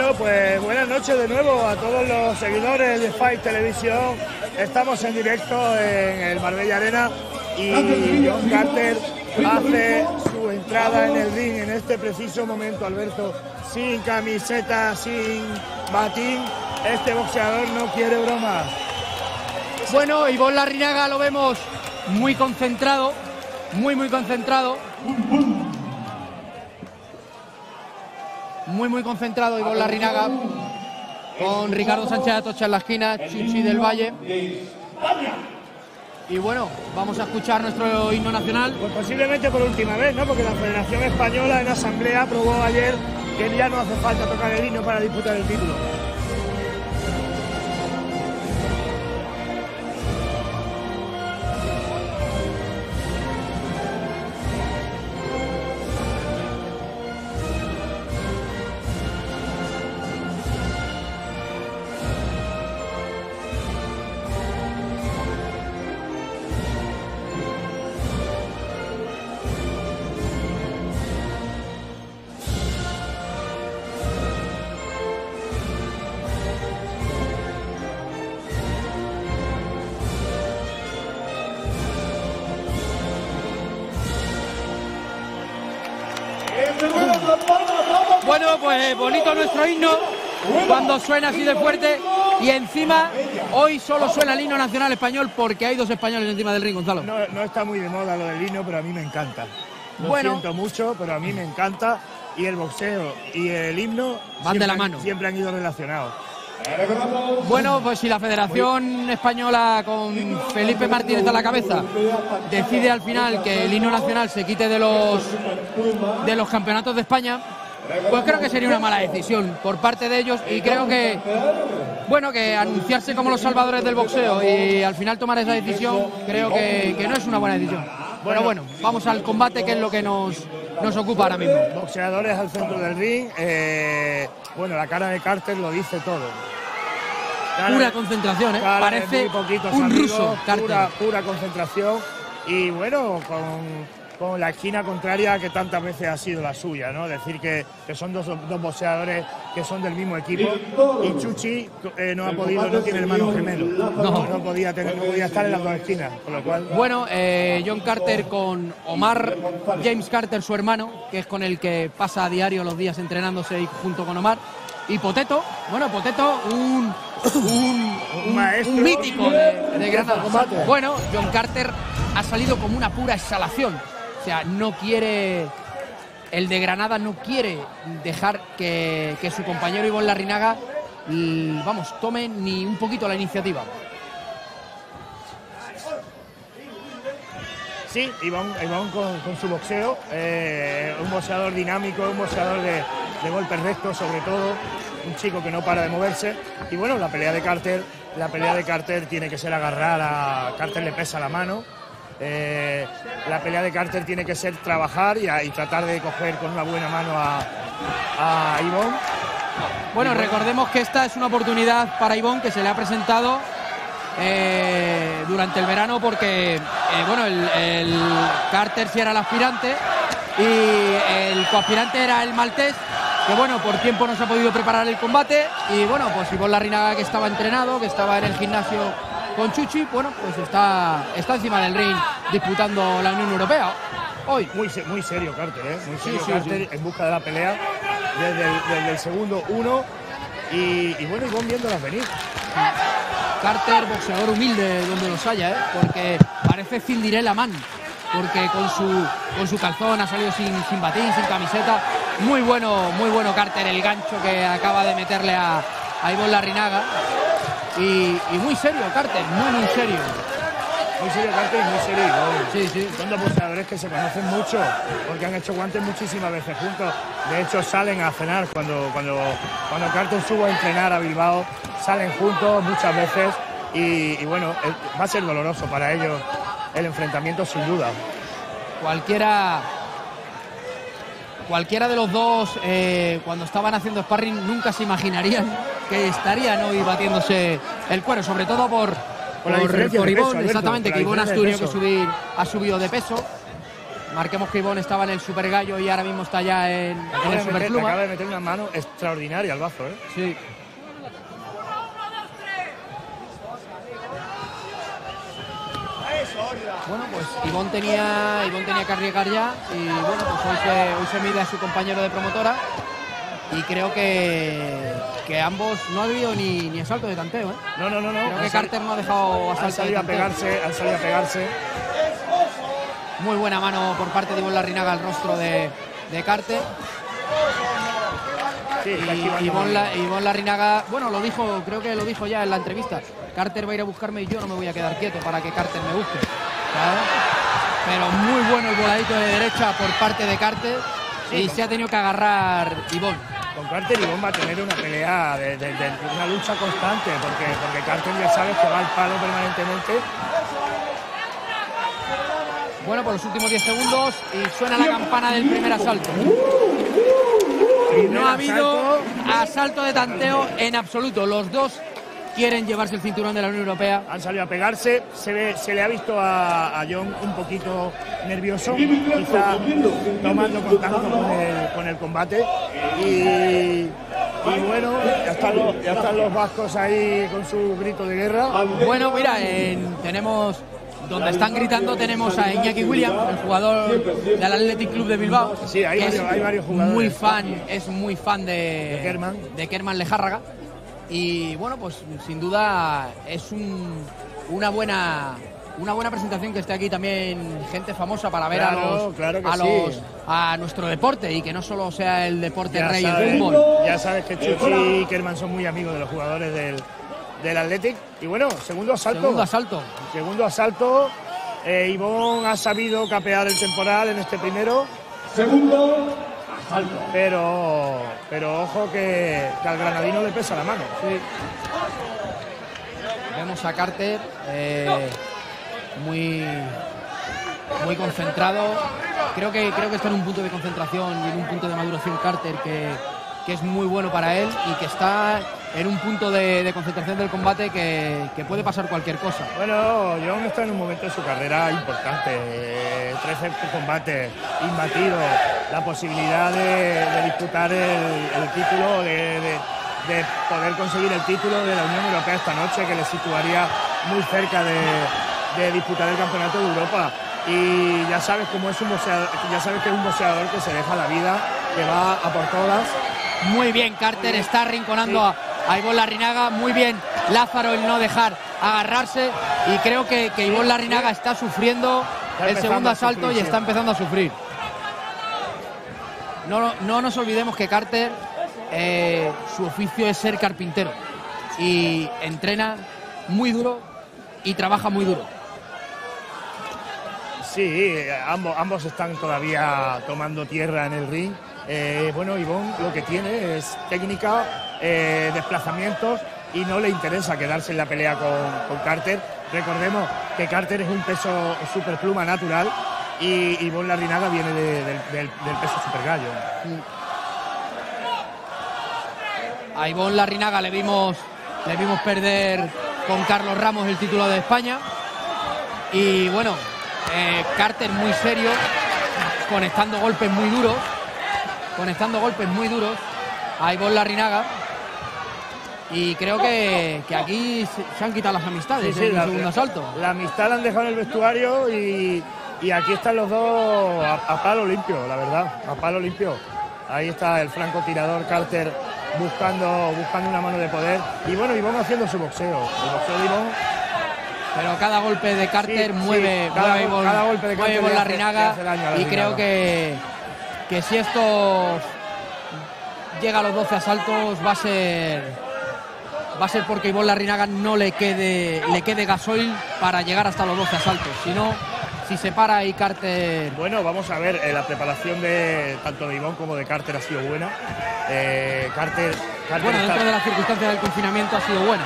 Bueno, pues buenas noches de nuevo a todos los seguidores de Fight Televisión. Estamos en directo en el Marbella Arena y John Carter hace su entrada en el ring en este preciso momento, Alberto, sin camiseta, sin batín. Este boxeador no quiere bromas. Bueno, Ivonne Larrinaga lo vemos muy concentrado, muy, muy concentrado. Muy, muy concentrado Ivonne Larrinaga con Ricardo Sánchez Atocha en la esquina, Chichi del Valle. Y bueno, vamos a escuchar nuestro himno nacional. Pues posiblemente por última vez, ¿no? Porque la Federación Española en asamblea aprobó ayer que ya no hace falta tocar el himno para disputar el título. Pues bonito nuestro himno cuando suena así de fuerte y encima hoy solo suena el himno nacional español porque hay dos españoles encima del ring, Gonzalo. No, no está muy de moda lo del himno, pero a mí me encanta. Lo Bueno. siento mucho, pero a mí me encanta. Y el boxeo y el himno Van de la han- mano. Siempre han ido relacionados. Bueno, pues si la Federación Española con Felipe Martínez a la cabeza decide al final que el himno nacional se quite de los de los campeonatos de España, pues creo que sería una mala decisión por parte de ellos y creo que bueno que anunciarse como los salvadores del boxeo y al final tomar esa decisión creo que, que no es una buena decisión. Bueno, bueno, vamos al combate que es lo que nos, nos ocupa ahora mismo. Boxeadores al centro del ring. eh, bueno, la cara de Carter lo dice todo. Cara Pura concentración, ¿eh? Parece un amigos, ruso, Carter. Pura, pura concentración. Y bueno, con, con la esquina contraria que tantas veces ha sido la suya, ¿no? Decir que, que son dos, dos boxeadores que son del mismo equipo. Y Chuchi eh, no ha podido, no tiene hermanos gemelos. No, no podía, tener, no podía estar en las dos esquinas. Con lo cual, Bueno, eh, John Carter con Omar James Carter, su hermano, que es con el que pasa a diario los días entrenándose y junto con Omar. Y Poteto, bueno, Poteto, un, un, un- maestro. un mítico de, de Granada. Bueno, John Carter ha salido como una pura exhalación. O sea, no quiere. El de Granada no quiere dejar que, que su compañero Ivonne Larrinaga, l- vamos, tome ni un poquito la iniciativa. Sí, Iván, con, su boxeo, eh, un boxeador dinámico, un boxeador de, de golpes rectos sobre todo, un chico que no para de moverse. Y bueno, la pelea de Carter, la pelea de Carter tiene que ser agarrar a Carter le pesa la mano. Eh, la pelea de Carter tiene que ser trabajar y, a- y tratar de coger con una buena mano a, a Ivonne. Bueno, recordemos que esta es una oportunidad para Ivonne que se le ha presentado eh, durante el verano porque, eh, bueno, el, el Carter sí era el aspirante y el coaspirante era el maltés, que bueno, por tiempo no se ha podido preparar el combate y bueno, pues Ivonne Larrinaga que estaba entrenado, que estaba en el gimnasio con Chuchi, bueno, pues está, está encima del ring disputando la Unión Europea. Hoy, Muy, muy serio Carter, ¿eh? Muy serio sí, Carter sí. en busca de la pelea desde el, desde el segundo uno. Y, y bueno, Ivonne viéndolas venir. Carter, boxeador humilde donde los haya, ¿eh? porque parece Cinderella Man, porque con su, con su calzón ha salido sin, sin batín, sin camiseta. Muy bueno, muy bueno Carter, el gancho que acaba de meterle a, a Ivonne Larrinaga. Y, y muy serio Carter, muy, muy serio. Muy serio Carter y muy serio. Sí, sí. Son dos boxeadores que se conocen mucho porque han hecho guantes muchísimas veces juntos. De hecho, salen a cenar cuando, cuando, cuando Carter subo a entrenar a Bilbao. Salen juntos muchas veces y, y bueno, va a ser doloroso para ellos el enfrentamiento sin duda. Cualquiera. Cualquiera de los dos, eh, cuando estaban haciendo sparring, nunca se imaginarían que estarían hoy batiéndose el cuero, sobre todo por, Por peso, Alberto, exactamente, por que de tenido que subir, ha subido de peso. Marquemos que Ivón estaba en el Super Gallo y ahora mismo está ya en, en el Super Pluma. Acaba de meter una mano extraordinaria al bazo, ¿eh? Sí. Bueno, pues Ivón tenía, Ivón tenía que arriesgar ya y bueno, pues hoy se, hoy se mide a su compañero de promotora y creo que, que ambos no ha habido ni, ni asalto de tanteo. ¿eh? No, no, no, no. Creo que Carter no ha dejado asalto Han salido a de pegarse, han salido a pegarse. Muy buena mano por parte de Ivón Larrinaga al rostro de, de Carter. Sí, Y muy La- Larrinaga, bueno, lo dijo, creo que lo dijo ya en la entrevista. Carter va a ir a buscarme y yo no me voy a quedar quieto para que Carter me busque. ¿sabes? Pero muy bueno el voladito de derecha por parte de Carter y se ha tenido que agarrar Ivón. Con Carter Ivón va a tener una pelea, de, de- de- una lucha constante, porque, porque Carter ya sabes que va al palo permanentemente. Bueno, por los últimos 10 segundos y suena la campana del primer asalto. No ha habido asalto de tanteo en absoluto. Los dos quieren llevarse el cinturón de la Unión Europea. Han salido a pegarse, se, ve, se le ha visto a, a John un poquito nervioso, quizá tomando contacto con el, con el combate. Y, y bueno, ya están, los, ya están los vascos ahí con su grito de guerra. Bueno, mira, en- tenemos donde están gritando tenemos a Iñaki Williams, el jugador del Athletic Club de Bilbao. Sí, hay que varios- es hay varios jugadores. Muy fan, es muy fan de, De Kerman. de Kerman Lejárraga. Y bueno, pues sin duda es un- una buena una buena presentación que esté aquí también gente famosa para ver a los claro a sí. los a nuestro deporte y que no solo sea el deporte Ya rey el sabes, fútbol. ya sabes que Chuchi y Kerman son muy amigos de los jugadores del, del Athletic. Y bueno, segundo asalto. Segundo asalto. Segundo asalto. Eh, Ivón ha sabido capear el temporal en este primero. Segundo, Pero, pero ojo que, que al granadino le pesa la mano. Vemos a Carter eh, muy, muy concentrado. Creo que, creo que está en un punto de concentración y en un punto de maduración Carter que, es muy bueno para él y que está en un punto de, concentración del combate que, puede pasar cualquier cosa. Bueno, John está en un momento de su carrera importante. eh, 13 combates, imbatido, la posibilidad de, disputar el, título, de, de- de poder conseguir el título de la Unión Europea esta noche, que le situaría muy cerca de, de disputar el Campeonato de Europa. Y ya sabes cómo es un boxeador, ya sabes que es un boxeador que se deja la vida, que va a por todas. Muy bien, Carter está arrinconando a, a Ivonne Larrinaga. Muy bien, Lázaro el no dejar agarrarse. Y creo que, que Ivonne Larrinaga está sufriendo el segundo asalto sufrir, y está empezando a sufrir. No, no nos olvidemos que Carter, eh, su oficio es ser carpintero. Y entrena muy duro y trabaja muy duro. Sí, ambos, ambos están todavía tomando tierra en el ring. Eh, bueno, Ivonne lo que tiene es técnica, eh, desplazamientos y no le interesa quedarse en la pelea con, Carter. Recordemos que Carter es un peso superpluma natural y Ivonne Larrinaga viene de- del, del- peso super gallo. A Ivonne Larrinaga le vimos, le vimos perder con Carlos Ramos el título de España. Y bueno, eh, Carter muy serio, conectando golpes muy duros, conectando golpes muy duros a Ivonne Larrinaga. Y creo que, que aquí se, han quitado las amistades Sí, sí, en la- el segundo la- asalto. La amistad la han dejado en el vestuario y, y aquí están los dos a, a palo limpio, la verdad, a palo limpio. Ahí está el francotirador Carter buscando, buscando una mano de poder. Y bueno, Ivonne haciendo su boxeo. El boxeo de Ivonne Pero cada golpe de Carter Sí, mueve, sí, cada mueve, gol- Ivonne- cada golpe de mueve Carter Ivonne le hace- Larrinaga le hace daño a y creo que, que si esto llega a los 12 asaltos va a ser va a ser porque Ivonne Larrinaga no le quede le quede gasoil para llegar hasta los 12 asaltos, si no si se para y Carter Bueno, vamos a ver, eh, la preparación de tanto de Ivonne como de Carter ha sido buena. Eh, Carter, Carter bueno, está- dentro de las circunstancias del confinamiento ha sido buena.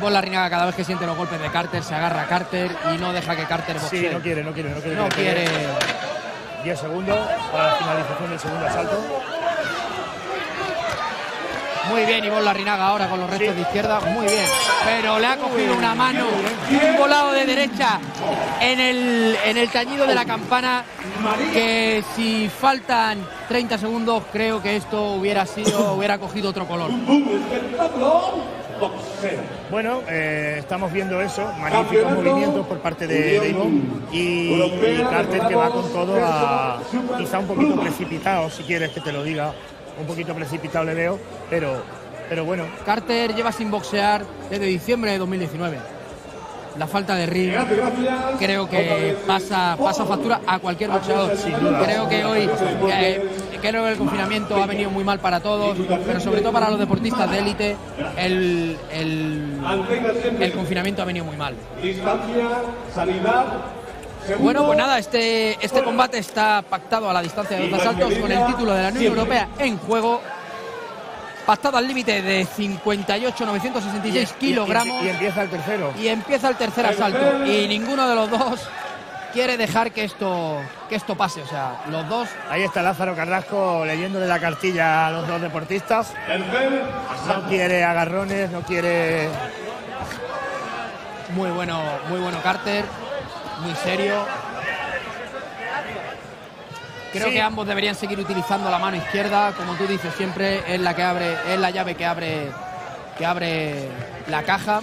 Ivonne Larrinaga cada vez que siente los golpes de Carter se agarra a Carter y no deja que Carter boxee. Sí, no quiere, no quiere, no quiere. No que le pegue. quiere. 10 segundos para la finalización del segundo asalto. Muy bien, Ivonne Larrinaga ahora con los restos de izquierda. Muy bien. Pero le ha cogido una mano, un volado de derecha en el, en el tañido de la campana. Que si faltan 30 segundos, creo que esto hubiera sido, hubiera cogido otro color. Bueno, eh, estamos viendo eso, magníficos movimientos por parte de, de Ivonne y, y Carter que va con todo a quizá un poquito precipitado, si quieres que te lo diga, un poquito precipitado le veo, pero, pero bueno, Carter lleva sin boxear desde diciembre de 2019. La falta de ring creo que pasa, pasa factura a cualquier boxeador. Creo que hoy eh, creo que el confinamiento ha venido muy mal para todos, pero sobre todo para los deportistas de élite, el, el- el confinamiento ha venido muy mal. Distancia, salida. Bueno, pues nada, este, este combate está pactado a la distancia de dos asaltos con el título de la Unión Europea en juego. Pactado al límite de 58,966 kilogramos. Y, y empieza el tercero. y empieza el tercer asalto y ninguno de los dos quiere dejar que esto que esto pase o sea los dos Ahí está Lázaro Carrasco leyéndole la cartilla a los dos deportistas. No quiere agarrones, no quiere. muy bueno muy bueno Carter muy serio creo Sí. que ambos deberían seguir utilizando la mano izquierda como tú dices siempre es la que abre es la llave que abre que abre la caja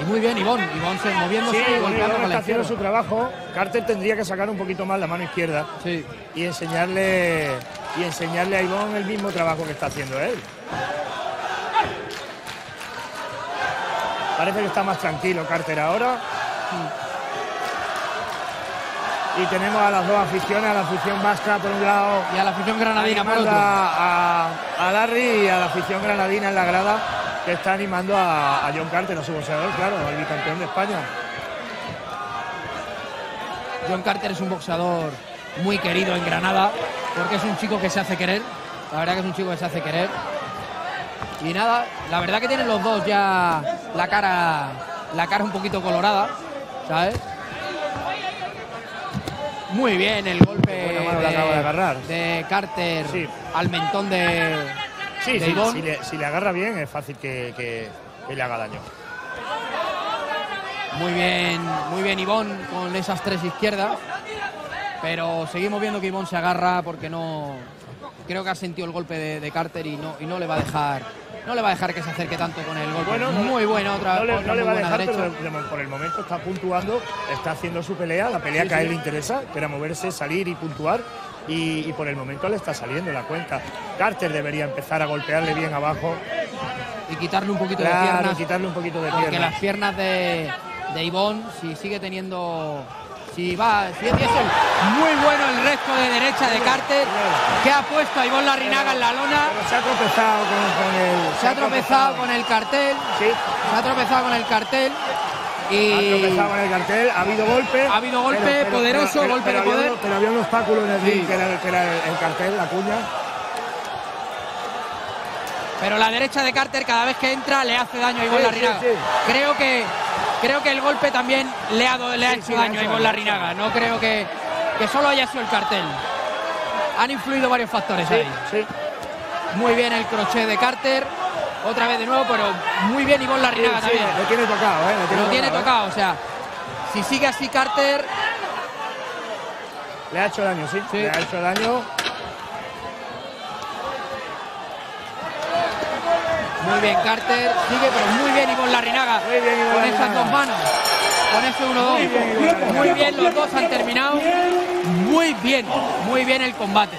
y muy bien Ivonne Ivonne se moviéndose Sí, y bueno, golpeando Ivonne con la está haciendo su trabajo. Carter tendría que sacar un poquito más la mano izquierda sí y enseñarle y enseñarle a Ivonne el mismo trabajo que está haciendo él. Parece que está más tranquilo Carter ahora. Y tenemos a las dos aficiones, a la afición vasca por un lado, y a la afición granadina por otro a Larry y a la afición granadina en la grada que está animando a, a John Carter, a su boxeador, claro, al bicampeón de España. John Carter es un boxeador muy querido en Granada porque es un chico que se hace querer. La verdad que es un chico que se hace querer. Y nada, la verdad que tienen los dos ya la cara la cara un poquito colorada, ¿sabes? Muy bien el golpe de agarrar. de Carter Sí. al mentón de, Sí, si, le, si le agarra bien es fácil que, que- que le haga daño. Muy bien, muy bien Ivonne con esas tres izquierdas. Pero seguimos viendo que Ivonne se agarra porque no. Creo que ha sentido el golpe de, de Carter y no, y no le va a dejar. No le va a dejar que se acerque tanto con el golpe. Bueno, muy bueno, otra, no le, otra no le muy va a buena dejar, pero por el momento está puntuando, está haciendo su pelea, la pelea que a él le interesa, que era moverse, salir y puntuar. Y, y por el momento le está saliendo la cuenta. Carter debería empezar a golpearle bien abajo, Y quitarle un poquito de claro, piernas. quitarle un poquito de Porque piernas. las piernas de, de si sigue teniendo. Si va, si es diésel, muy bueno el resto de derecha de Carter, que ha puesto a Ivonne Larrinaga en la lona. Pero se ha tropezado con, con el. Se ha tropezado con el cartel, Sí, se ha tropezado con el cartel ha y tropezado con el cartel, ha habido golpe. Ha habido golpe poderoso, golpe de poder. pero había un obstáculo en el Sí. ring, que era, que era el, el cartel, la cuña. pero la derecha de Carter cada vez que entra le hace daño a Ivonne Sí, Larrinaga. sí, sí. Creo que creo que el golpe también le ha, le ha hecho ha daño a Ivonne. Larrinaga. No creo que, que solo haya sido el cartel. Han influido varios factores ahí. Muy bien el crochet de Carter. Otra vez de nuevo, pero muy bien Ivonne Larrinaga Sí, también. lo tiene tocado, ¿eh? Lo tiene Lo tiene ¿eh? tocado, o sea, si sigue así Carter, Le ha hecho daño, sí. Sí. Le ha hecho daño. muy bien Carter, sigue, pero muy bien Ivonne Larrinaga. Muy bien, Ivonne con esas dos manos, con ese 1-2. Muy bien, los dos han terminado. Muy bien, muy bien el combate.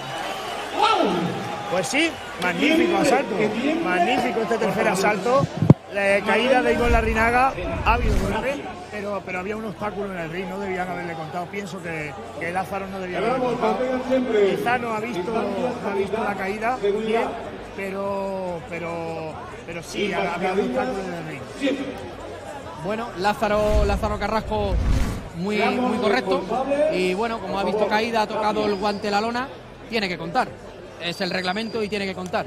Pues sí, magnífico asalto. Magnífico este tercer asalto. La caída de Ivonne Larrinaga ha habido golpe, pero, pero había un obstáculo en el ring, no debían haberle contado. Pienso que, que Lázaro no debía haberle contado. Quizá no ha visto, no ha visto la caída bien, pero, pero, pero sí, ha- había un obstáculo en el ring. Bueno, Lázaro, Lázaro Carrasco muy, muy correcto. Y bueno, como ha visto caída, ha tocado el guante la lona, tiene que contar. Es el reglamento y tiene que contar.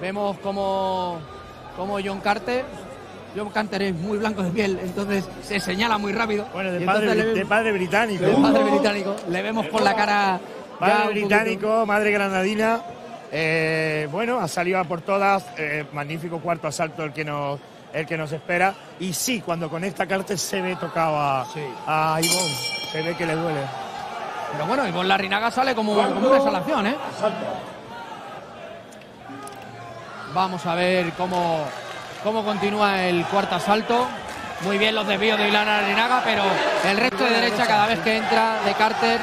Vemos como, como John Carter. John Carter es muy blanco de piel, entonces se señala muy rápido. Bueno, de padre, entonces le de vemos- padre británico. de padre británico. Le vemos con la cara. Padre poquito- británico, madre granadina. Eh, bueno, ha salido a por todas, eh, magnífico cuarto asalto el que nos el que nos espera. Y sí, cuando conecta Carter se ve tocado a, Sí. a Ivonne, se ve que le duele. Pero bueno, Ivonne Larrinaga sale como, una exhalación, ¿eh? Vamos a ver cómo, cómo continúa el cuarto asalto. Muy bien los desvíos de Ivonne Larrinaga, pero el resto de derecha cada vez que entra de Carter.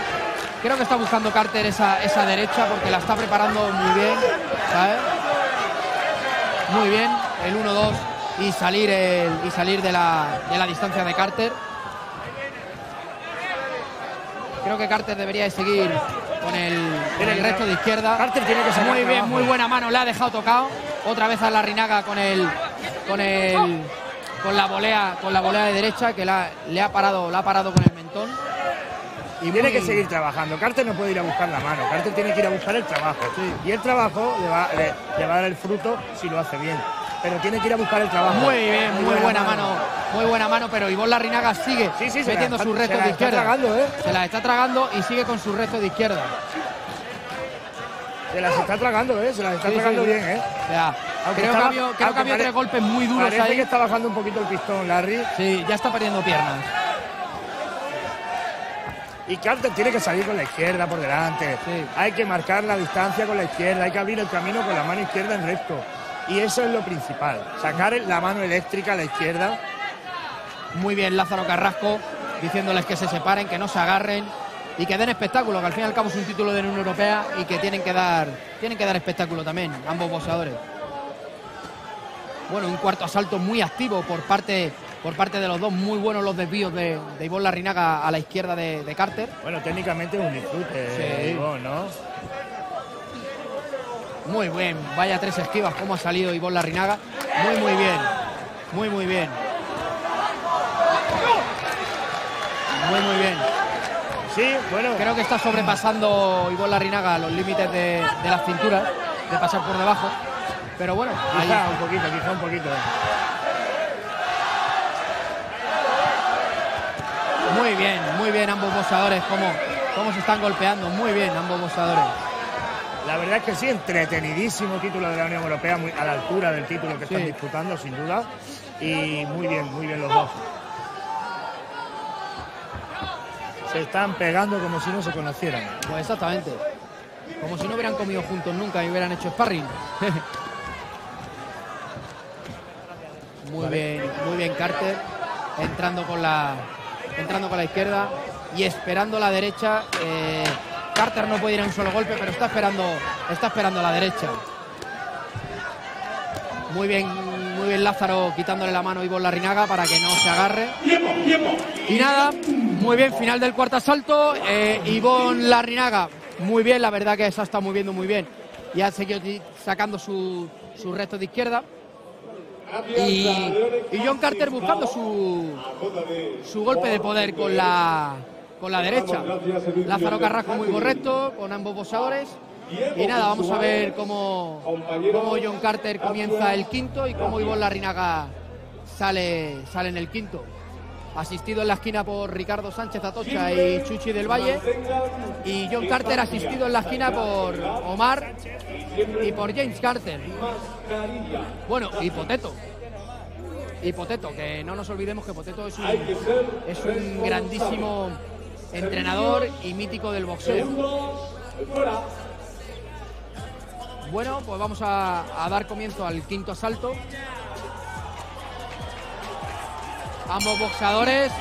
Creo que está buscando Carter esa, esa derecha porque la está preparando muy bien, ¿sabes? Muy bien, el 1-2 y salir, y salir de, la, de la distancia de Carter. Creo que Carter debería de seguir con el, con el resto de izquierda. Carter tiene que sacar Muy bien, trabajo. muy buena mano, le ha dejado tocado. Otra vez a la Rinaga con el con el con la volea, con la volea de derecha que la- le ha parado, la ha parado con el mentón. Y tiene muy- que seguir trabajando. Carter no puede ir a buscar la mano, Carter tiene que ir a buscar el trabajo. Y el trabajo le va, le- le va a dar el fruto si lo hace bien. Pero tiene que ir a buscar el trabajo. Muy bien, muy, buena mano. muy buena mano, pero Ivonne Larrinaga sigue Sí, sí, metiendo sus restos la de izquierda. tragando, ¿eh? Se la está tragando y sigue con sus restos de izquierda. Se las está tragando, ¿eh? Se las está Sí, tragando bien, ¿eh? Aunque creo que estaba- ha habido, creo que aunque ha habido pare- tres golpes muy duros Parece ahí. que está bajando un poquito el pistón, Larry. Sí, ya está perdiendo piernas. Y Carter tiene que salir con la izquierda por delante. Sí. Hay que marcar la distancia con la izquierda, hay que abrir el camino con la mano izquierda en recto. Y eso es lo principal. Sacar la mano eléctrica a la izquierda. Muy bien Lázaro Carrasco diciéndoles que se separen, que no se agarren y que den espectáculo, que al fin y al cabo es un título de la Unión Europea y que tienen que dar, tienen que dar espectáculo también, ambos boxeadores. Bueno, un cuarto asalto muy activo por parte, por parte de los dos, muy buenos los desvíos de, de Ivonne Larrinaga a la izquierda de, de Carter. Bueno, técnicamente es un disfrute, Sí. digo, ¿no? Muy bien, vaya tres esquivas, cómo ha salido Ivonne Larrinaga. Muy, muy bien, muy, muy bien. Muy, muy bien. Sí, bueno. Creo que está sobrepasando Ivonne Larrinaga los límites de, de las cinturas, de pasar por debajo. Pero bueno, ahí Quizá un poquito, quizá un poquito. muy bien, muy bien ambos boxeadores, cómo, cómo se están golpeando, muy bien ambos boxeadores. La verdad es que sí, entretenidísimo título de la Unión Europea, muy a la altura del título que están Sí. disputando, sin duda. Y muy bien, muy bien los dos. Se están pegando como si no se conocieran. Pues exactamente. Como si no hubieran comido juntos nunca y hubieran hecho sparring. muy bien, muy bien Carter. Entrando con la. Entrando con la izquierda y esperando la derecha. Eh, Carter no puede ir a un solo golpe, pero está esperando. Está esperando la derecha. Muy bien, muy bien Lázaro quitándole la mano a Ivonne Larrinaga para que no se agarre. Y nada, muy bien, final del cuarto asalto. Eh, Ivonne Larrinaga, muy bien, la verdad que se ha estado moviendo muy bien. Y ha seguido sacando su, su resto de izquierda. Y, y John Carter buscando su, su golpe de poder con la, con la derecha. Lázaro Carrasco muy correcto con ambos boxeadores. Y nada, vamos a ver cómo, cómo John Carter comienza el quinto y cómo Ivonne Larrinaga sale, sale en el quinto. Asistido en la esquina por Ricardo Sánchez Atocha y Chuchi del Valle. Y John Carter asistido en la esquina por Omar y por James Carter. Bueno, y Poteto. Y Poteto, que no nos olvidemos que Poteto es un, es un grandísimo entrenador y mítico del boxeo. Bueno, pues vamos a, a dar comienzo al quinto asalto. Ambos boxeadores.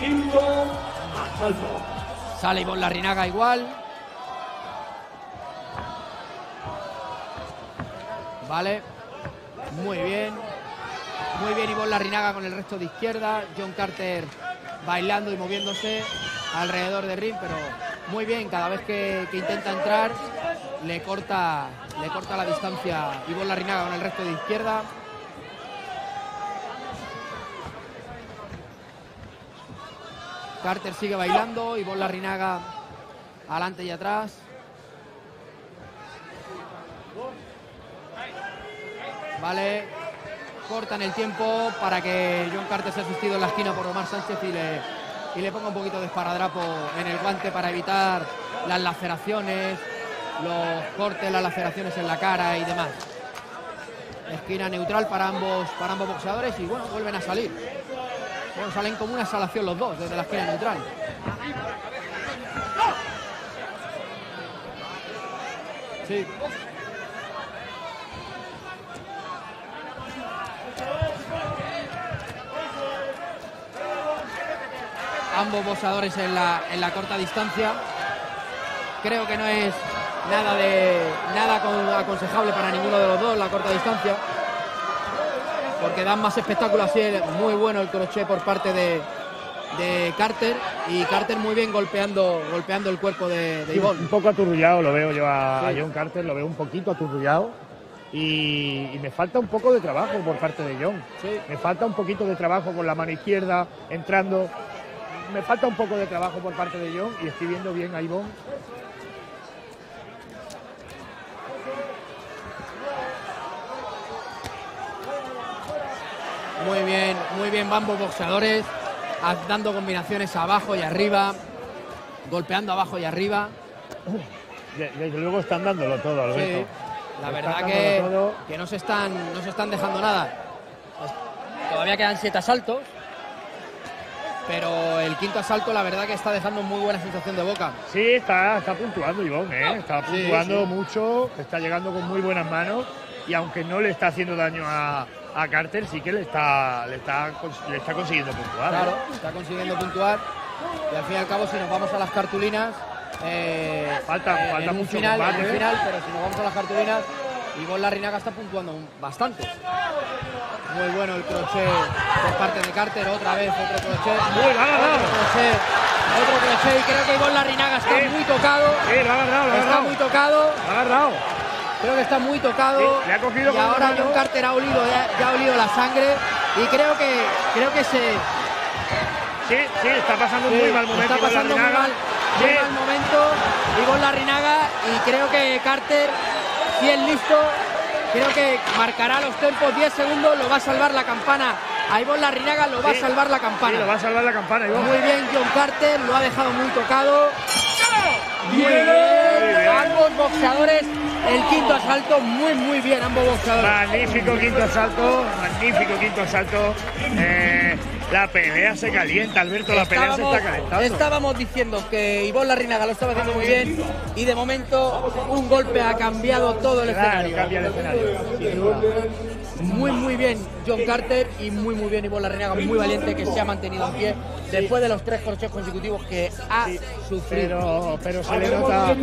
Sale Ivonne Larrinaga igual. Vale. Muy bien. Muy bien Ivonne Larrinaga con el resto de izquierda. John Carter bailando y moviéndose alrededor del ring, pero muy bien. Cada vez que, intenta entrar, le corta, le corta la distancia Ivonne Larrinaga con el resto de izquierda. Carter sigue bailando, Ivonne Larrinaga adelante y atrás. Vale, cortan el tiempo para que John Carter sea asistido en la esquina por Omar Sánchez y le, y le ponga un poquito de esparadrapo en el guante para evitar las laceraciones los cortes, las laceraciones en la cara y demás. Esquina neutral para ambos, para ambos boxeadores y bueno, vuelven a salir. Bueno, salen como una salación los dos desde la esquina neutral. Sí. Ambos boxeadores en la, en la corta distancia. Creo que no es nada de nada con- aconsejable para ninguno de los dos la corta distancia. Porque dan más espectáculo así. es Muy bueno el crochet por parte de, de Carter. Y Carter muy bien golpeando, golpeando el cuerpo de, de Ivonne. un poco aturrullado lo veo yo a, a Sí. John Carter, lo veo un poquito aturrullado. Y, y me falta un poco de trabajo por parte de John. Sí. Me falta un poquito de trabajo con la mano izquierda, entrando. Me falta un poco de trabajo por parte de John y estoy viendo bien a Ivonne. Muy bien, muy bien, ambos boxeadores dando combinaciones abajo y arriba, golpeando abajo y arriba. De- Desde luego están dándolo todo, Sí, Alberto. la Están verdad que, que no se están no se están dejando nada. Pues, Todavía quedan siete asaltos, pero el quinto asalto la verdad que está dejando muy buena sensación de boca. Sí, está, está puntuando Ivonne, ¿eh? está puntuando sí. mucho, está llegando con muy buenas manos y aunque no le está haciendo daño a, a Carter, sí que le está, le está, le está consiguiendo puntuar. ¿eh? Claro, está consiguiendo puntuar. Y al fin y al cabo, si nos vamos a las cartulinas, eh, Falta- eh, falta en mucho final, combate, en ¿eh? final, pero si nos vamos a las cartulinas, Ivonne Larrinaga está puntuando un- bastante. Muy bueno el crochet por parte de Carter, otra vez otro crochet. Uy, lo ha agarrado. Otro crochet, otro crochet, y creo que Ivonne Larrinaga está Sí. muy tocado. Sí, lo ha agarrado, lo ha Está agarrado. muy tocado, lo ha agarrado. creo que está muy tocado. Sí, le ha cogido y ahora. John Carter ha olido, ya, ya ha olido la sangre. Y creo que, creo que se, Sí, sí, está pasando muy mal momento. Está pasando muy mal, muy mal momento Ivonne Larrinaga y creo que Carter, si es listo, creo que marcará los tempos 10 segundos, lo va a salvar la campana. A Ivonne Larrinaga lo va Sí, a salvar la sí, campana. lo va a salvar la campana, Ivonne. Muy bien John Carter, lo ha dejado muy tocado. Bien, bien. ambos boxeadores, el quinto asalto, muy muy bien ambos boxeadores. Magnífico quinto asalto, magnífico quinto asalto. Eh, la pelea se calienta, Alberto, la pelea se está calentando. estábamos diciendo que Ivonne Larrinaga lo estaba haciendo muy bien y de momento un golpe ha cambiado todo el Claro, escenario. cambia el escenario. Muy muy bien John Carter y muy muy bien Ivonne Larrinaga, muy valiente que se ha mantenido en pie después de los tres corcheos consecutivos que ha sufrido. Pero, pero se le nota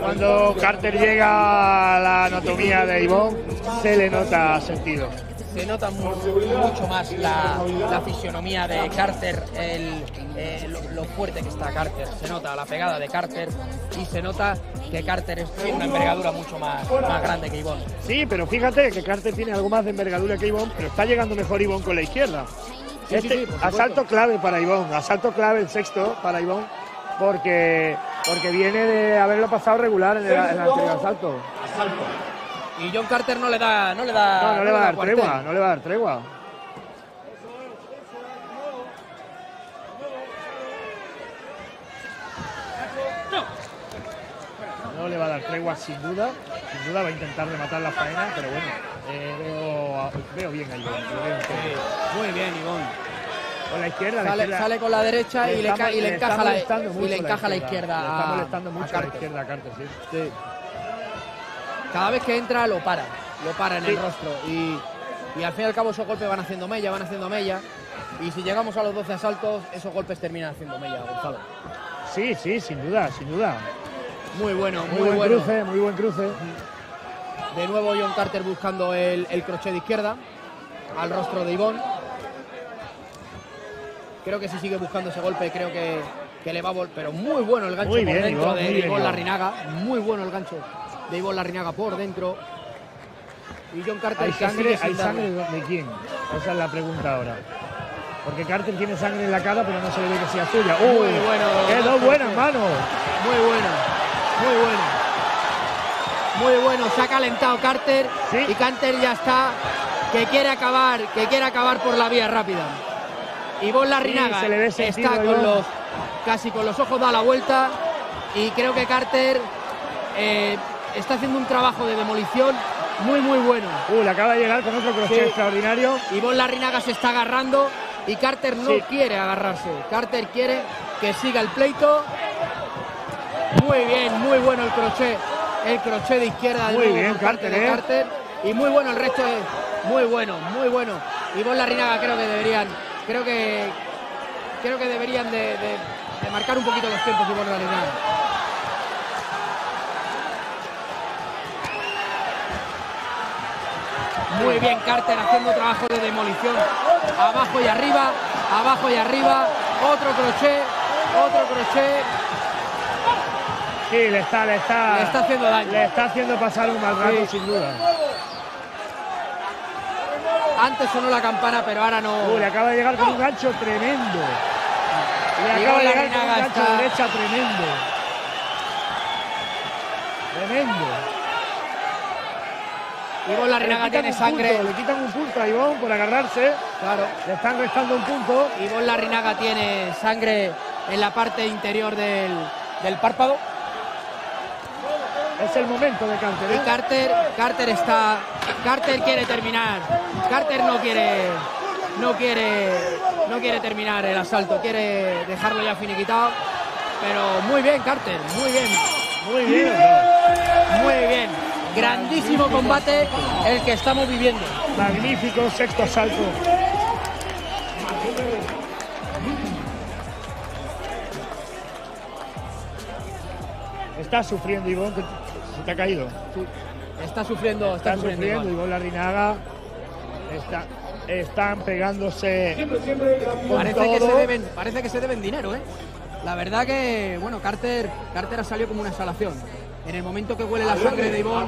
cuando Carter llega a la anatomía de Ivonne, se le nota sentido. Se nota mu- mucho más la, la fisionomía de Carter, el, eh, lo, lo fuerte que está Carter. Se nota la pegada de Carter y se nota que Carter es- tiene una envergadura mucho más, más grande que Ivonne. Sí, pero fíjate que Carter tiene algo más de envergadura que Ivonne, pero está llegando mejor Ivonne con la izquierda. Sí, este sí, asalto clave para Ivonne, asalto clave el sexto para Ivonne, porque, porque viene de haberlo pasado regular en el, en el anterior asalto. Y John Carter no le da, no le da, No, no le va a dar cuartel. tregua, no le va a dar tregua. No le va a dar tregua sin duda, sin duda va a intentar rematar la faena, pero bueno, eh, veo, veo bien entero. Muy bien, Ivonne. Con la izquierda, la Sale, izquierda sale con la derecha y le, está- ca- y le está encaja, la, y le encaja la izquierda. Le está a- molestando a mucho a la izquierda a Carter, sí. Sí. Cada vez que entra lo para, lo para en Sí. el rostro. Y, y al fin y al cabo esos golpes van haciendo mella, van haciendo mella. Y si llegamos a los 12 asaltos, esos golpes terminan haciendo mella, Gonzalo. Sí, sí, sin duda, sin duda. Muy bueno, Muy, muy, buen bueno. cruce, muy buen cruce. De nuevo John Carter buscando el, el crochet de izquierda al rostro de Ivonne. Creo que si sigue buscando ese golpe, creo que, que le va a volver. Pero muy bueno el gancho Muy por bien, dentro de Ivonne. Larrinaga. Muy bueno el gancho de Ivonne Larrinaga por dentro. Y John Carter ¿Hay sangre, ¿Hay sangre de quién? Esa es la pregunta ahora. Porque Carter tiene sangre en la cara, pero no se le ve que sea suya. ¡Uh! Muy bueno. ¡Qué dos buenas manos! Muy bueno, muy bueno. Muy bueno, se ha calentado Carter Sí. y Carter ya está que quiere acabar, que quiere acabar por la vía rápida. Ivonne Larrinaga Sí, se le está con los casi con los ojos da la vuelta y creo que Carter eh, está haciendo un trabajo de demolición muy, muy bueno. Uh, le acaba de llegar con otro crochet Sí. extraordinario. Ivonne Larrinaga se está agarrando y Carter no Sí. quiere agarrarse. Carter quiere que siga el pleito. Muy bien, muy bueno el crochet. El crochet de izquierda de Muy nuevo bien, parte Carter, de ¿eh? Carter. Y muy bueno el resto es muy bueno, muy bueno. Ivonne Larrinaga creo que deberían, creo que creo que deberían de, de- de marcar un poquito los tiempos Ivonne Larrinaga. Muy bien Carter haciendo trabajo de demolición. Abajo y arriba, abajo y arriba. Otro crochet, otro crochet. Sí, le está, le está, Le está haciendo daño. le está haciendo pasar un mal rato, Sí. sin duda. Antes sonó la campana, pero ahora no. Uh, le acaba de llegar con un gancho tremendo. Le acaba de llegar con un gancho está- de derecha tremendo. Tremendo. Ivonne Larrinaga tiene sangre. punto, le quitan un punto a Ivón por agarrarse. Claro. Le están restando un punto. Ivonne Larrinaga tiene sangre en la parte interior del, del párpado. Es el momento de Carter. Y ¿eh? Carter, Carter está. Carter quiere terminar. Carter no quiere. No quiere. No quiere terminar el asalto. Quiere dejarlo ya finiquitado. Pero muy bien, Carter. Muy bien. Muy bien. Muy bien. Grandísimo combate el que estamos viviendo. Magnífico sexto asalto. Está sufriendo Ivón, que se te ha caído. Está sufriendo, está, Está sufriendo. sufriendo. Ivón Larrinaga. Está, están pegándose Parece que, se deben, parece que se deben dinero, ¿eh? La verdad que, bueno, Carter, Carter ha salido como una exhalación. En el momento que huele la sangre de Ivonne,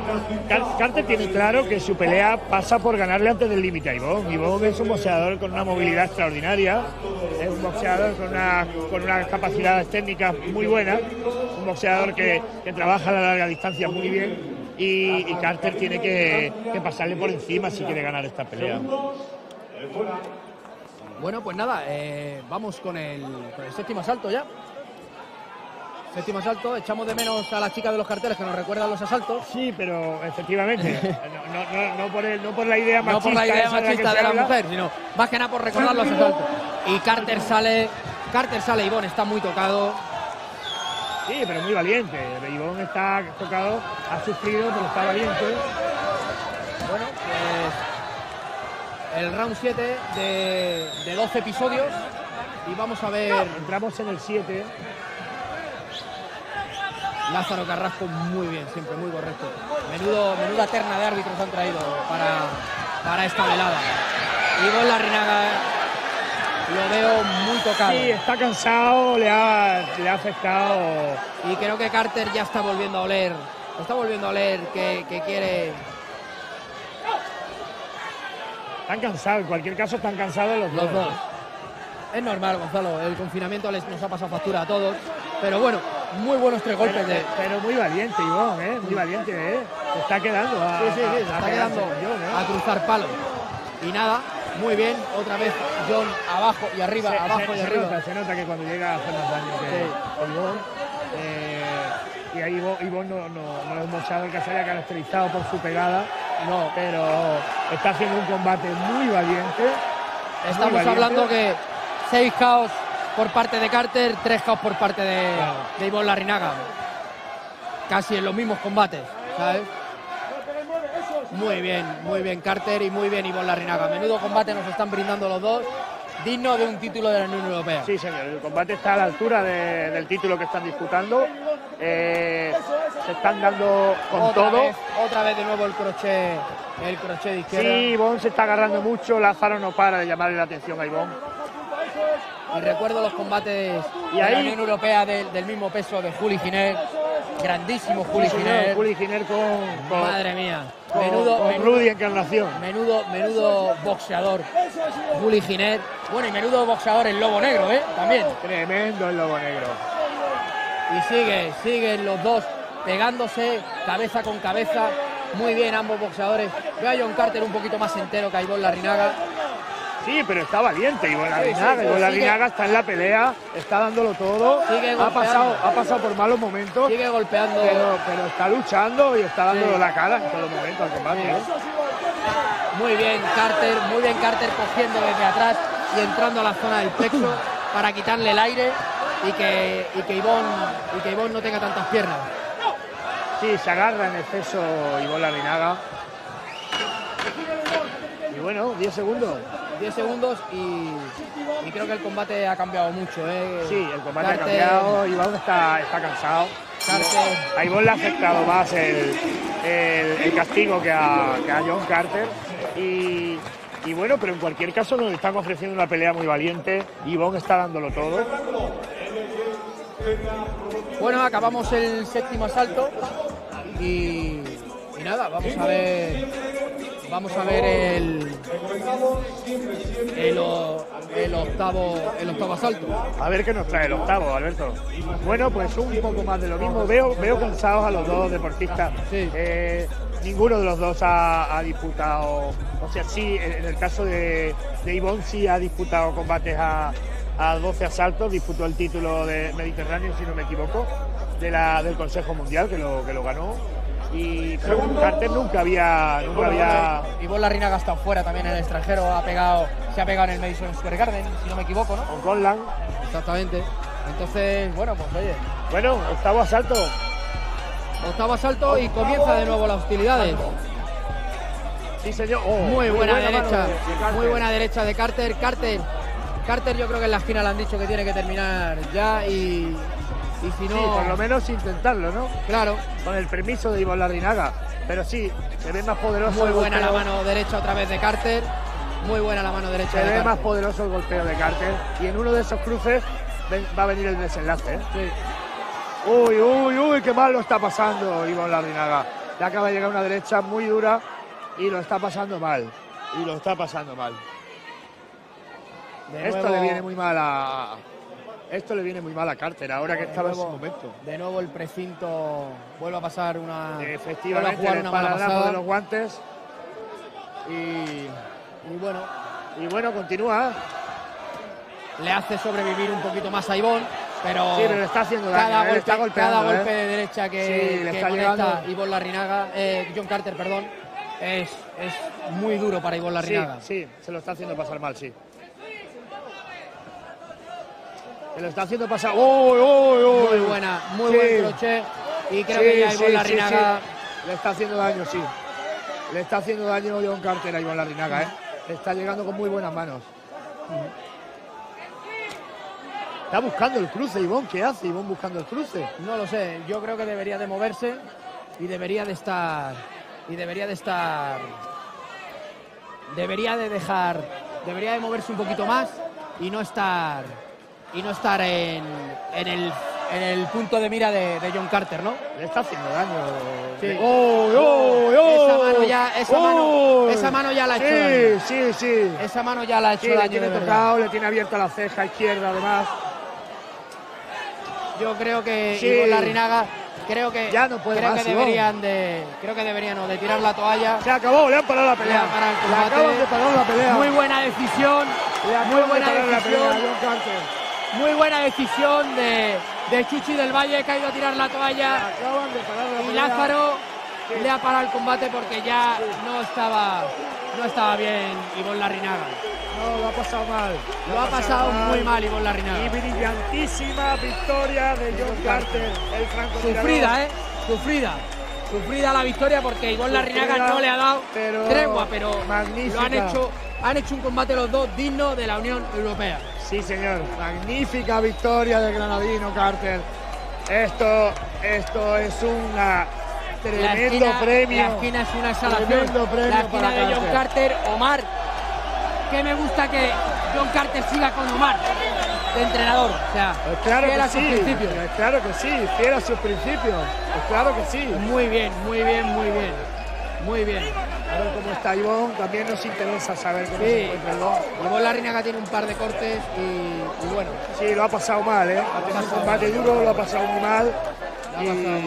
Car- Carter tiene claro que su pelea pasa por ganarle antes del límite a Ivón. Ivón es un boxeador con una movilidad extraordinaria, es un boxeador con, una, con unas capacidades técnicas muy buenas, un boxeador que, que trabaja a la larga distancia muy bien y, y Carter tiene que, que pasarle por encima si quiere ganar esta pelea. bueno, pues nada, eh, vamos con el, con el séptimo asalto ya. Séptimo asalto, echamos de menos a la chica de los carteles que nos recuerdan los asaltos. Sí, pero efectivamente, no, no- no- no por, el- no por la idea No machista, por la idea de la machista de la mujer, sino más que nada por recordar los asaltos. Y Carter sale, Carter sale, Ivonne está muy tocado. Sí, pero muy valiente. Ivón está tocado, ha sufrido, pero está valiente. Bueno, pues el round 7 de, de 12 episodios. Y vamos a ver Entramos en el 7. Lázaro Carrasco muy bien, siempre muy correcto. Menudo, menuda terna de árbitros han traído para, para esta velada. Ivonne Larrinaga lo veo muy tocado. Sí, está cansado, le ha, le ha afectado. Y creo que Carter ya está volviendo a oler. Está volviendo a oler que, que quiere. Están cansados, en cualquier caso están cansados los, Los dos. Es normal, Gonzalo. El confinamiento les, nos ha pasado factura a todos. Pero bueno, muy buenos tres golpes de. Pero muy valiente, Ivón, ¿eh? Muy valiente, ¿eh? Se está quedando. A, Sí, sí, sí, a- se a está quedando John, ¿eh? a cruzar palos. Y nada, muy bien. Otra vez John abajo y arriba, Se- abajo se, y se arriba. nota, se nota que cuando llega hace más daño que. Ivón. Eh, y ahí Ivón, no, no, no es un boxeador que se haya caracterizado por su pegada, No, pero está haciendo un combate muy valiente. estamos valiente. hablando que seis caos por parte de Carter, tres caos por parte de, de Ivonne Larrinaga. Casi en los mismos combates, ¿sabes? Muy bien, muy bien Carter y muy bien Ivonne Larrinaga. Menudo combate nos están brindando los dos, digno de un título de la Unión Europea. Sí, señor, el combate está a la altura de- del título que están disputando. Eh, se están dando con otra todo. Vez, otra vez de nuevo el crochet, el crochet de izquierda. Sí, Ivón se está agarrando mucho, Lázaro no para de llamarle la atención a Ivón. Y recuerdo los combates Y de la Unión Europea del, del mismo peso de Juli Giner. Grandísimo Juli Giner. Juli Giner con, con, Madre mía. con- menudo, con menudo, Rudy Encarnación. menudo, menudo boxeador. Juli Giner. Bueno, y menudo boxeador el Lobo Negro, ¿eh? También. Tremendo el lobo negro. Y sigue, siguen los dos pegándose cabeza con cabeza. Muy bien ambos boxeadores. Veo a John Carter un poquito más entero que a Ivonne Larrinaga. Sí, pero está valiente sí, Ivonne sigue- Larrinaga está en la pelea, está dándolo todo. Sigue ha pasado, ha pasado por malos momentos, Sigue golpeando. pero, pero está luchando y está dando Sí. la cara en todo momento al combate. ¿eh? Muy bien Carter, muy bien Carter cogiendo desde atrás y entrando a la zona del plexo para quitarle el aire y que, y que Ivonne, y que Ivonne no tenga tantas piernas. Sí, se agarra en exceso Ivonne Larrinaga. Y bueno, 10 segundos. 10 segundos y, y creo que el combate ha cambiado mucho. ¿eh? Sí, el combate ha cambiado. Ivonne está, está cansado. A Ivonne le ha afectado más el, el- el castigo que a, que a John Carter. Y, y bueno, pero en cualquier caso nos están ofreciendo una pelea muy valiente. Ivonne está dándolo todo. Bueno, acabamos el séptimo asalto y, y nada, vamos a ver, vamos a ver el, el, octavo, el octavo asalto. A ver qué nos trae el octavo, Alberto. Bueno, pues un poco más de lo mismo. Veo, veo cansados a los dos deportistas. Sí. Eh, ninguno de los dos ha, ha disputado, o sea, sí, en, en el caso de, de Ivonne sí ha disputado combates a, a 12 asaltos, disputó el título de Mediterráneo, si no me equivoco, de la, del Consejo Mundial, que lo, que lo ganó. Y Carter nunca había, nunca había Ivonne Larrinaga ha estado fuera también en el extranjero, ha pegado, se ha pegado en el Madison Square Garden, si no me equivoco, ¿no? con Conlan. Exactamente. Entonces, bueno, pues oye, Bueno, octavo asalto. octavo asalto y comienza de nuevo las hostilidades. Sí, señor. Oh, Muy buena derecha, de- muy buena derecha de Carter. Carter, Carter yo creo que en la esquina le han dicho que tiene que terminar ya y, y si Sí, no, por lo menos intentarlo, ¿no? claro, Con el permiso de Ivonne Larrinaga. Pero sí, se ve más poderoso muy el buena la mano derecha otra vez de Carter, muy buena la mano derecha Se de ve Carter. más poderoso el golpeo de Carter. Y en uno de esos cruces va a venir el desenlace. ¿eh? Sí. Uy, uy, uy, qué mal lo está pasando Ivonne Larrinaga. Le acaba de llegar una derecha muy dura y lo está pasando mal. Y lo está pasando mal. De Esto nuevo- le viene muy mal a. Esto le viene muy mal a Carter ahora que de estaba en su momento. De nuevo el precinto vuelve a pasar una a Efectivamente, jugar el una mala panorama pasada. de los guantes. Y, y bueno, y bueno, continúa. le hace sobrevivir un poquito más a Ivonne, pero, Sí, pero le está haciendo daño, cada ¿eh? Le golpe, está cada ¿eh? golpe de derecha que, Sí, le que está conecta. Ivonne Larrinaga, eh, John Carter, perdón, es, es muy duro para Ivonne Sí, Larrinaga. sí, se lo está haciendo pasar mal, sí. Se lo está haciendo pasar. ¡Uy, uy, uy! Muy buena, muy Sí. buen crochet y creo Sí, que ya Ivonne Larrinaga. Le está haciendo daño, sí. Le está haciendo daño John Carter a Ivonne Larrinaga, ¿eh? Está llegando con muy buenas manos. Está buscando el cruce, Ivonne. ¿Qué hace Ivonne buscando el cruce? no lo sé, yo creo que debería de moverse y debería de estar y debería de estar debería de dejar debería de moverse un poquito más y no estar y no estar en, en el en el punto de mira de, de John Carter, ¿no? Le está haciendo daño. Sí. ¡Oh, oh, oh! Esa mano ya- esa mano- esa mano ya la ha hecho Sí, daño. sí, sí. Esa mano ya la ha hecho Sí, le daño tiene de verdad. tocado, le tiene abierta la ceja izquierda además. Yo creo que Sí. Ivonne Larrinaga creo que Ya no puede creo más, que deberían de creo que deberían o de tirar la toalla. Se acabó, le han parado la Le pelea. Le combate. acaban de parar la pelea. Muy buena decisión, Le muy buena decisión. Muy buena decisión de, de Chuchi del Valle que ha ido a tirar la toalla y. Lázaro le ha parado el combate porque ya no estaba no estaba bien Ivonne Larrinaga. No, lo ha pasado mal. Lo ha pasado muy mal Ivonne Y Larrinaga. brillantísima victoria de John Carter, el francotirador. Sufrida, ¿eh? Sufrida. Sufrida la victoria porque Ivonne Larrinaga no le ha dado pero tregua, pero magnífica. lo han hecho, han hecho un combate los dos digno de la Unión Europea. Sí, señor. Magnífica victoria del granadino Carter. Esto, esto es una La tremendo esquina, premio. la esquina es una. Tremendo premio la esquina para de John Carter, Omar. Que me gusta que John Carter siga con Omar de entrenador. O sea, Pues claro que a sus sí. principios. Pues claro que sí. Fiel a sus principios. Pues claro que sí. Muy bien, muy bien, muy bien. Muy bien. A ver cómo está Ivonne. También nos interesa saber cómo se Sí. encuentra Ivonne. Larrinaga tiene un par de cortes y, y bueno, Sí, lo ha pasado mal, ¿eh? Ha tenido un combate duro, lo ha pasado muy mal. ha Y, pasado mal.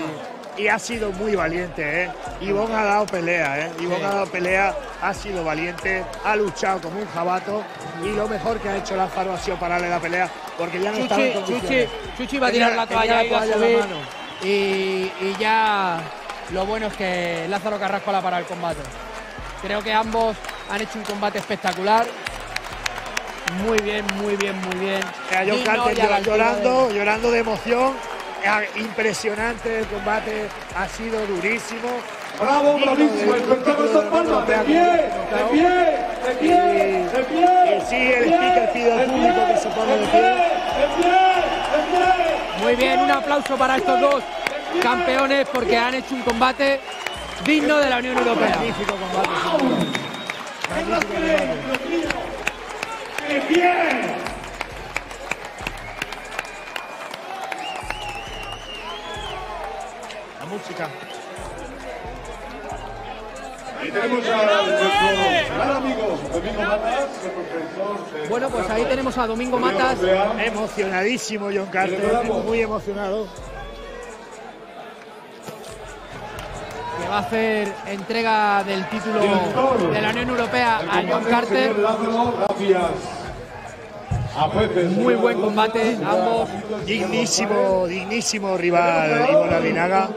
y ha sido muy valiente, ¿eh? Ivonne ha dado pelea, ¿eh? Ivonne ha dado pelea, ha sido valiente, ha luchado como un jabato y lo mejor que ha hecho Lázaro ha sido pararle la pelea porque ya no estaba en Chuchi, Chuchi. Chuchi va a tirar la toalla, la mano. y, y ya lo bueno es que Lázaro Carrasco la para el combate. Creo que ambos han hecho un combate espectacular. Muy bien, muy bien, muy bien. John Carter llorando, de- llorando de emoción. Ah, Impresionante el combate, ha sido durísimo. Bravo, bravísimo, título esas palmas, de pie, de pie, de pie, de pie. Y sí, el speaker pide al público que se ponga de pie. De pie, de pie. Muy bien, un aplauso para estos dos campeones porque han hecho un combate digno de la Unión Europea. Magnífico combate. Magnífico. La música. Y tenemos a nuestro gran amigo Domingo Matas, el profesor Bueno, pues ahí tenemos a Domingo Matas. Emocionadísimo John Carter, muy emocionado. Va a hacer entrega del título de la Unión Europea a John Carter. Muy buen combate, ambos. Dignísimo, dignísimo rival Ivonne Adinaga.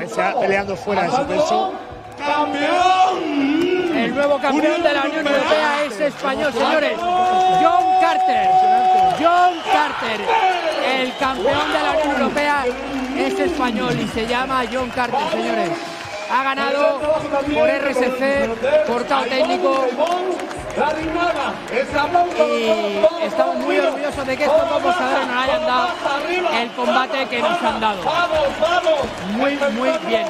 Está peleando fuera de su peso. ¡Campeón! El nuevo campeón de la Unión Europea es español, señores. John Carter. John Carter. El campeón de la Unión Europea es español y se llama John Carter, señores. Ha ganado por RSC, por técnico y estamos muy orgullosos de que estos dos boxeadores nos hayan dado el combate que nos han dado. Muy, muy bien.